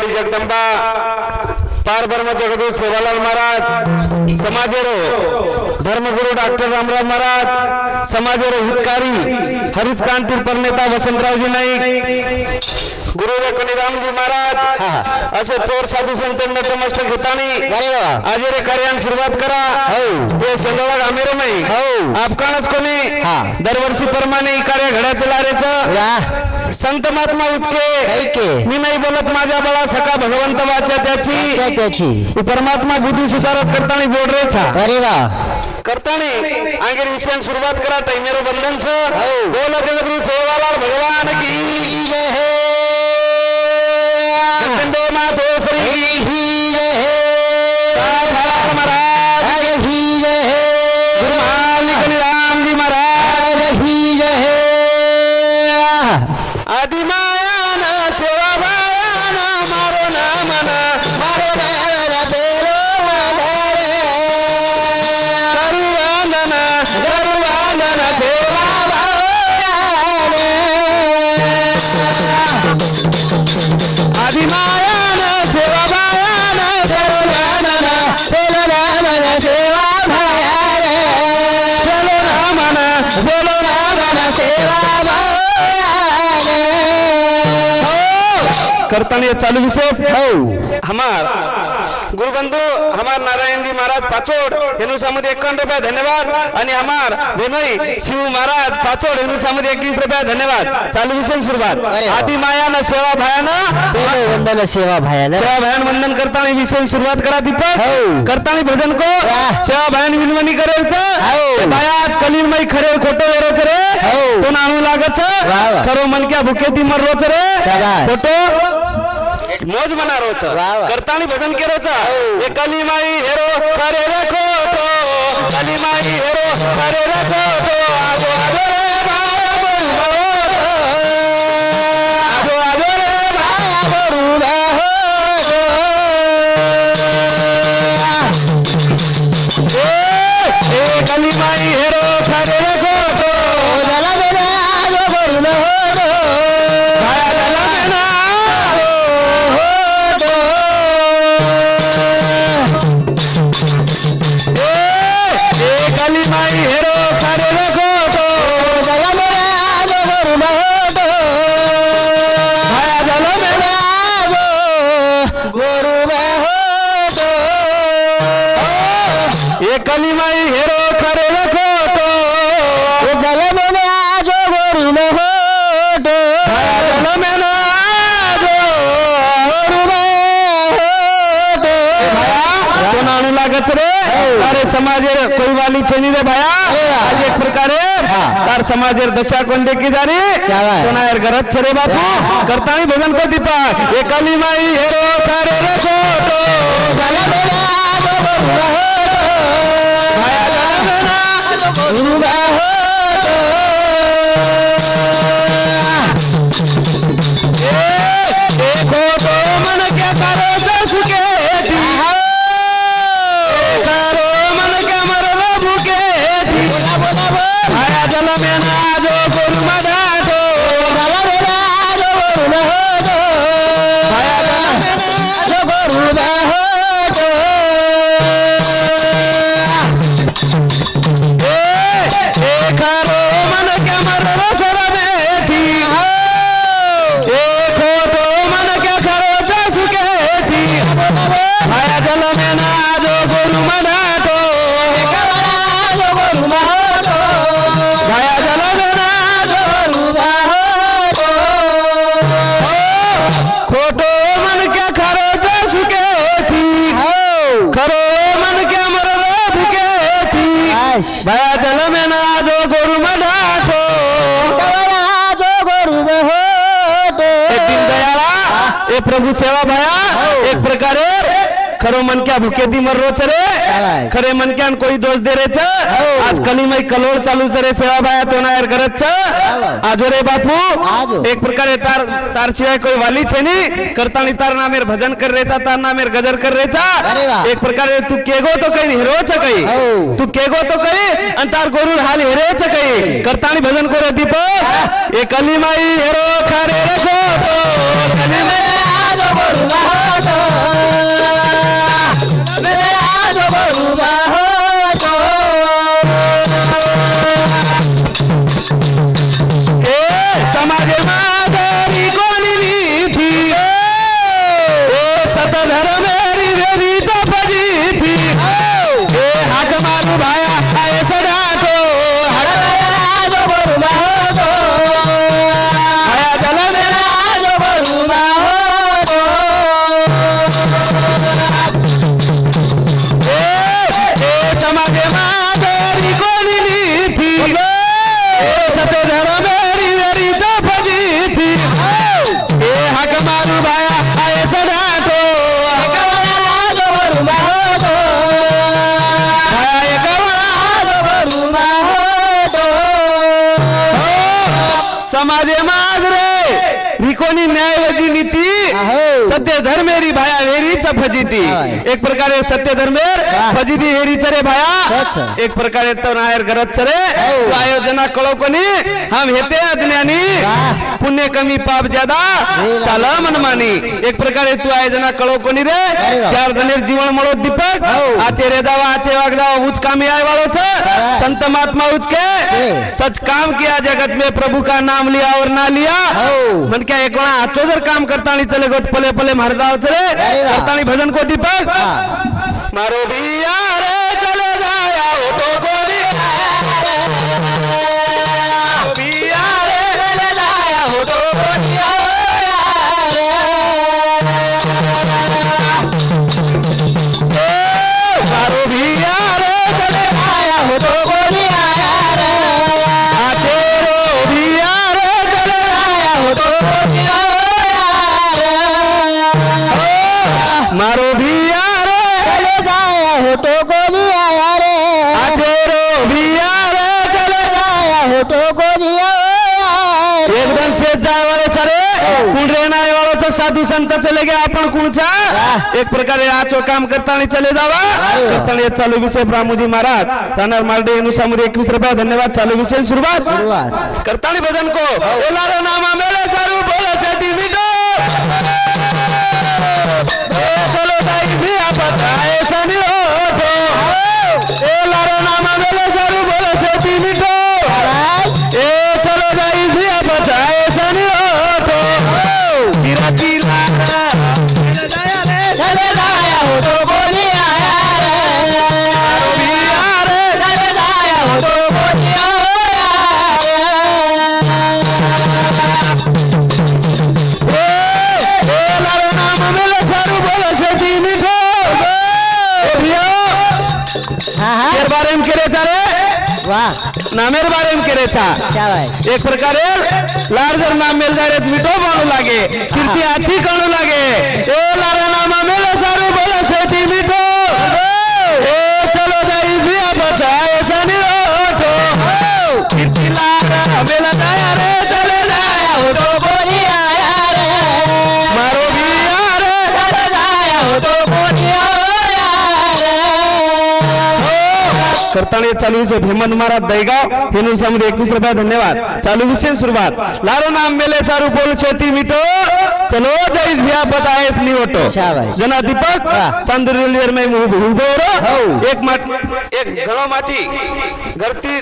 वाडी जगदंबा. पार ब्रह्म जगदूत सेवालाल महाराज. समाजेरो धर्मगुरु डॉक्टर रामराव महाराज. समाजेरो हितकारी हरित कानपूर परनेता वसंतरावजी नाईक. गुरुदेव कनिरामजी महाराज. असे थोर साधू संत नटमस्तक घेतानी आज रे कार्यान सुरुवात करा. हे. संगवाग आमेरो नाही आपकानच कोणी? दरवर्षी प्रमाणे ही कार्य घड्यातील आरेच. संत महात्मा उचके मी नाही बोलत माझ्या बळा सका भगवंत वाचा त्याची त्याची परमात्मा बुद्धी सुचारच करताना बोल रे छा अरे वा करताना आगीर विषयान सुरुवात करा टाइमेरो बंधन स बोल जगद्गुरु सेवालाल भगवान की जय करताना चालू विषय हो. हमार. गुरुबंधू. हमार नारायण जी महाराज पाचोड हेनु सामध्ये एकावन्न रुपये धन्यवाद आणि हमार बेनोई शिव महाराज पाचोड हेनु सामध्ये एकवीस रुपये धन्यवाद चालू विषय सुरुवात. आदि मायान सेवा भयानं वंदन सेवा भायाला सेवा भयान वंदन करताना विषय सुरुवात करा दीपक हो. करताना भजन को. सेवा भयान विनवणी करायचं हो. ते बाया आज कलील माई खरे खोटो वेरोच रे हो. तो आणू लागच. खरो मन क्या भुके ती मर रोच रे. खोटो मोज मना रोच. करतानी भजन के रोच ए कली माई हेरो खरे रे खोटो कली माई हेरो खरे रे खोटो आगो आगो अरे समाजेर कोई वाली छेनी रे भाया? आज एक प्रकारे तार समाजेर दशा कोण देखी जा रे? क्या बात? कोणा यार घरात छे रे बापू। करतानी भजन को दीपक। एकाली माई हेरो खरे रे खोटो भाया जला मेना देखो प्रभू सेवा भया। एक प्रकारे खरो मन क्या भुके ती मर रोच रे बाय. खरे मन क्या कोई दोष दे रे छ आज कली मई कलोड चालू च रे सेवा भया तो नायर करत छ आजो रे बापू. एक प्रकारे तार तार शिवाय कोई वाली छे नी। करतानी तार नामेर भजन कर रे तार नामेर गजर कर रे. एक प्रकारे तू केगो तो कई हिरो छ कई हो. तू केगो तो कई आणि तार गोरुड हाल हिरे छ कई करतानी भजन को रे दीपक। ए कली माई हेरो खारे रे तो। कली આજે માં આજ રે રીકોની ન્યાયવાદી નીતિ सत्य धर्मेरी भाया वेरीच फजिती. एक प्रकारे सत्य धर्मेर फजिती वेरीच रे भाया. एक प्रकारे तो नायर गरज रे. तू आयोजना कळो कोणी? हम हेते अज्ञानी. पुण्य कमी पाप ज्यादा. चाल मनमानी. एक प्रकारे तू आयोजना कळो कोणी रे? चार धनेर जीवन मळो दीपक. आचे रे जावा आचे वाग जावा उच कामी आय वालो छ संत महात्मा उच के सच काम किया जगत में प्रभु का नाम लिया और ना लिया. मन क्या एक आचो जर काम करता चले गोट पले पले मारदा चले अरे वाह. करता नहीं भजन को दीपक हाँ. मारो भी यार चले जाया साधू संत चले गे आपण कुणचा? एक प्रकारे आचो काम करताना चले जावा. करताना चालू विषय ब्राह्मूजी महाराज. राहणार मार्डे अनुसामुरी एकवीस रुपया. धन्यवाद. चालू विषय सुरुवात. करतानी भजन को. एलारो नामा मेले सारू. बोले मिटो. चलो भी नामेर बारे में केरे चा क्या भाई एक प्रकारे लार्जर नाम मिल जाए मिठो बनू लागे कीर्ती आछी कणू लागे ए लारा नाम मेले सारू बोले सेठी मिठो ए चलो जाई बिया बचा ऐसा नहीं होतो कीर्ती लारा मेला जाया करताना चालू विषय भीमन महाराज दहीगाव हेनू समोर एकवीस रुपया. धन्यवाद. चालू विषय सुरुवात. लारो नाम मेले सारू बोल शेती मिटो चलो जाईस भिया बचाएस निवटो. जना दीपक वाह. चांदुरेलियर में उभो उभो रो हौ. एक माट एक घणो माटी घरती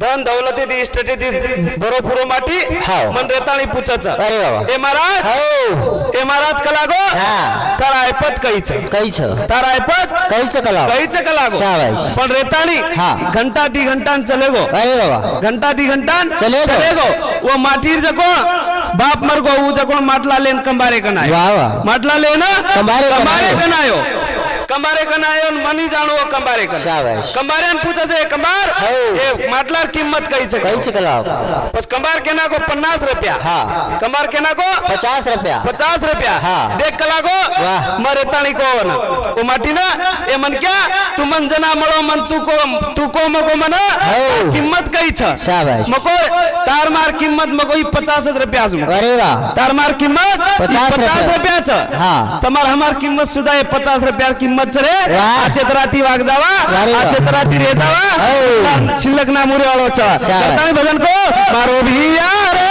ધન દૌલતી થી સ્ટેટી થી ભરોપૂરો માટી મન રેતાણી પૂછે છે અરે બાબા એ મહારાજ? એ મહારાજ કલાગો? હા. તારા આઈપત કઈ છે? કઈ છે? તારા આઈપત કઈ છે કલાગો? કઈ છે કલાગો? શાબાશ. પણ રેતાણી હા. ઘંટા થી ઘંટાન ચલેગો. અરે બાબા ઘંટા થી ઘંટાન ચલેગો? ચલેગો. ઓ માટીર જકો બાપ મરગો હું જકો માટલા લેન કંબારે કનાયો. વાહ વાહ. માટલા લેન કંબારે કંબારે કનાયો. કંબારે કન આયો મની જાણવો કંબારે કન શાબાશ કંબારે ને પૂછે છે કંબાર એ માટલાર કિંમત કઈ છે કઈ છે કલાવ બસ કંબાર કે નાખો 50 રૂપિયા હા કંબાર કે નાખો 50 રૂપિયા 50 રૂપિયા હા દેખ કલાગો વાહ મારે તાણી કો ના ઓ માટી ના એ મન કે તું મન જના મળો મન તું કો તું કો મકો મન કિંમત કઈ છે શાબાશ મકો તાર માર કિંમત મકો ઈ 50 જ રૂપિયા છે अरे वाह તાર માર કિંમત પચાસ પચાસ રૂપિયા. રૂપિયા છે હા. તમાર હમાર કિંમત સુધા એ પચાસ રૂપિયા કિંમત છે રે વાહ. આ છેતરાતી વાગ જાવા અરે આ વાહ. છેતરાતી રે જાવા હઉ. તાર છિલક ના મુરે વાળો છે શાબાશ. કરતાની ભજન કો મારો ભીયા રે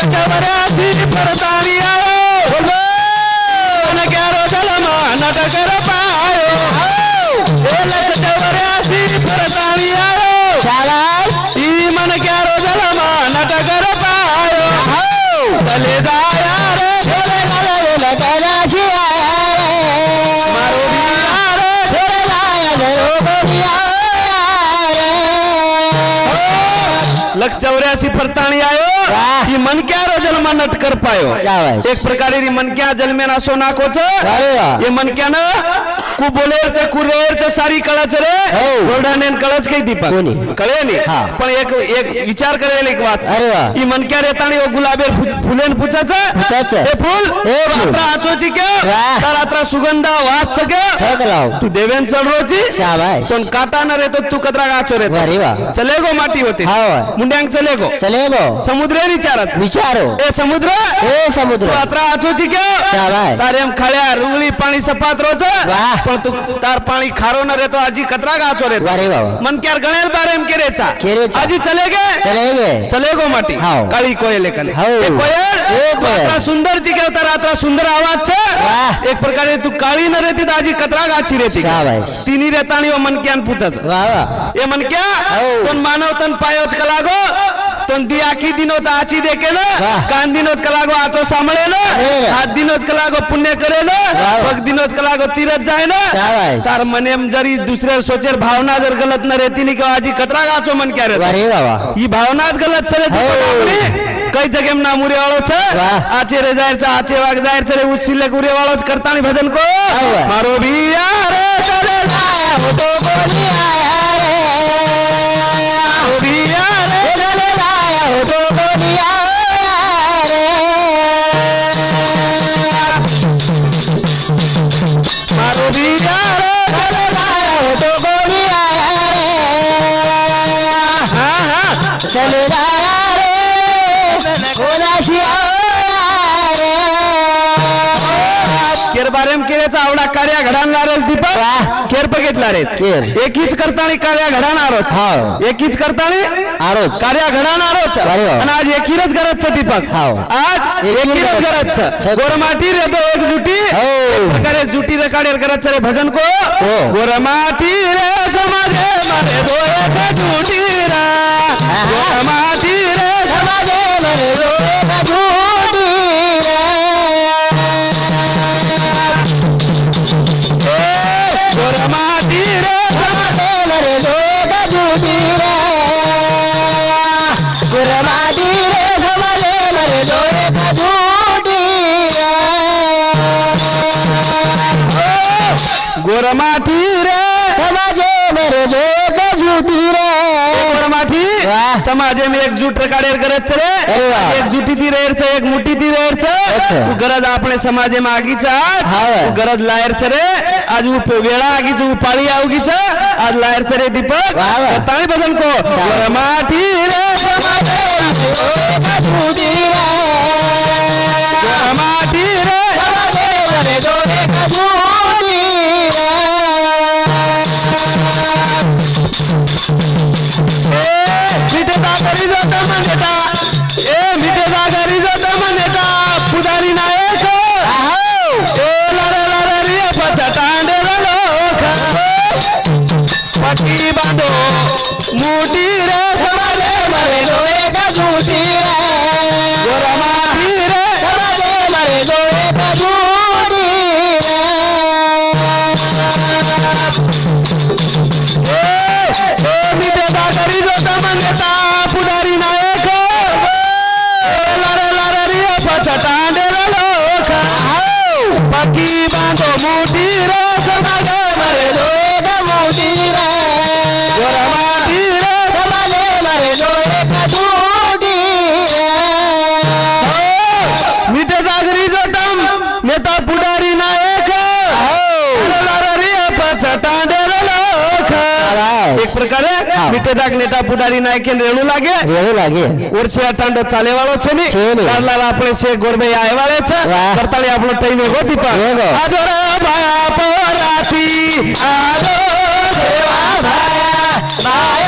ಕಚವರಾಸಿ ಪರತಾನಿಯ ನನಗೆ ರೋಜಲ ಮಾನದ ಗರಪಾಯೋ લખ ચોર્યાસી પરતાણી આયો વાહ. ઈ મન ક્યારો જલમાં નટ કર પાયો શાબાશ. એક પ્રકારે રી મન ક્યાં જલમે ના સો નાખો છે અરે વાહ. એ મન काकू बोलेरचं कुरेरचं सारी कळाचं रे हो. गोरडाने कळच काही दीपक कोणी? कळे नी हा. पण एक एक विचार करेल एक वाच अरे वा. ही मनक्या रेताणी गुलाबे फुलेन फुचाचं फुचाचं. हे फुल हे फुल. रात्रा आचोची के वाह. तर रात्रा सुगंधा वास सके छक लाव तू देवेन चढरोची शाबाश. पण काटा रे तर तू कतरा गाचो रे अरे वा. चले गो माटी होते हाव. मुंड्यांक चले गो चले गो समुद्र विचाराच विचारो ए समुद्र हे समुद्र तू अत्रा आचोची के शाबाश. तारेम खळ्या रुंगळी पाणी सपात रोज वाह. પણ તું તાર પાણી ખારો ન રહેતો આજી કતરા ગાચો રે વારે વાહ. મન ક્યાર ગણેલ બારે એમ કેરે ચા કેરે ચા. આજી ચલે ગે चले गे ચલે ગો માટી હાવ. કાળી કોયલ કને હાવ. એ કોયલ એ કોયલ. આટલા સુંદર જી કે તારા આટલા સુંદર આવાજ છે વાહ. એક પ્રકારે તું કાળી ન રહેતી તો આજી કતરા ગાચી રહેતી શાબાશ. તીની રહેતાણી ઓ મન ક્યાન પૂછે છે वाह वाह એ મન ક્યાં હાવ. તન માનવ તન પાયો જ કલાગો તન દી આખી દિનો ચાચી દેકે ને વાહ. કાન દિનો જ કલાગો આતો સાંભળે ને સાંભળે ને. હાથ દિનો જ કલાગો પુણ્ય કરે ને વાહ. પગ દિનો જ કલાગો તીરથ જાય ને શાબાશ. તાર મને એમ જરી दुसरे सोचेर भावना जर गलत न रहती नहीं कि आजी कतरा गाचो मन क्या रहता वारे वाह वाह ही भावना જ गलत છે રે હો. આપણી કઈ જગ્યા એમ ના મુરે વાળો છે વાહ. આચે રે જાહેર છે આચે વાગ જાહેર છે રે ઉછીલે કુરે વાળો જ કરતાની ભજન કો વાહ. મારો બી યાર ચલે सगळ्याचा आवडा कार्या घडणारच दीपक. केर बघितला रे एकीच करताना कार्या घडणारच एकीच करताना आरोच. कार्या घडणारच आणि आज एकीरच गरज दीपक. आज एकीरच गरज गोरमाटी रे तो एक जुटी. प्रकारे जुटी रे काढेल गरज रे भजन को. गोरमाटी रे समाजे मारे दो एक जुटी रा. गोरमाटी रे समाजे मारे दो एक जुटी समाजे मी एक जूट गरज रे. एक जुटी ती रेरच एक मुठी ती रेरच गरज आपण समाजे मागीच आगीच गरज लायरच रे. आज वेळा आगीच उपाळी आवगीच आज लायरच रे दीपक. ताणी बसन को. गोरमाठी પ્રકારે મીઠે દાગ નેતા પુડારી ના એક રેણું લાગે રેવું લાગે વર્ષે અટાંડો ચાલે વાળો છે ને છે ને. લાલ આપણે છે ગોરભાઈ આય વાળે છે વાહ. કરતાળી આપણો ટાઈમ એવો દીપા એવો. આજો રે ભાયા પોરાથી આજો સેવા ભાયા